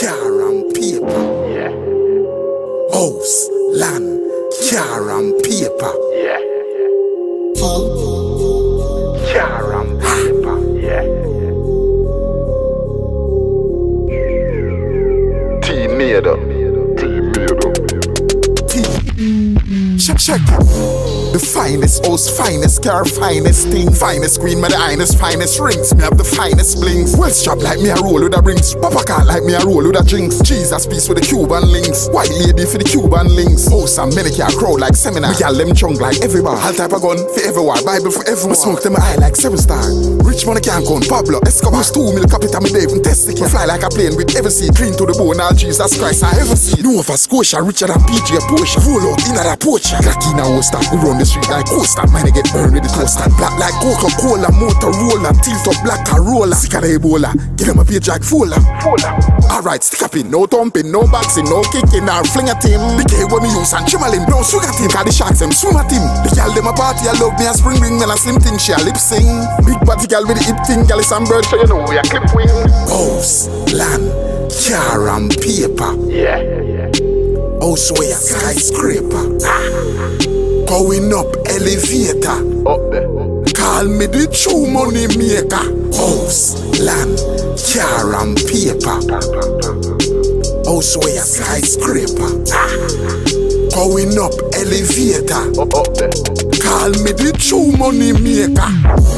car and paper. Yeah, House, land, car and paper. yeah, Car and paper. yeah. Team made up. Team made up. Check, check. The finest house, finest car, finest thing. Finest queen, my the finest, finest rings. Me have the finest blings. Well strap like me a roll with a rings. Papa car like me a roll with a drinks. Jesus piece with the Cuban links. White lady for the Cuban links. House and many car crow like seminar. Me gal them chunk like every bar. All type of gun for everywhere. Bible for everyone. Smoke them eye like seven star. Rich money can't gun. Pablo Escobar. Use two mil capital me they even test can. Fly like a plane with every sea. Clean to the bone. All Jesus Christ I ever see. Nova Scotia richer than PG Porsche. Roll out in a Porsche. Glocky now Worcester. We run the street like coaster. Mine get burned with the toaster. Black like Coca-Cola. Motorola. Tilt up black Corolla. Sick of the Ebola. Give them a page like Fola. Alright, stick up in. No thumping, no boxing, no kicking or fling at him. The K when me use and trim him. No at him. Cause the sharks them swim at him. The gal them a party. I love me a spring ring. Man a slim thing. She a lip sing. Big body gal with the hip thing. Gal is some bird. So you know we a clip wing. House, land, car and paper. Yeah, yeah, yeah. House where skyscraper. Going up elevator. up there. Call me the true money maker. House, land, car and paper. House where skyscraper. Going up elevator. Up, up there. Call me the true money maker.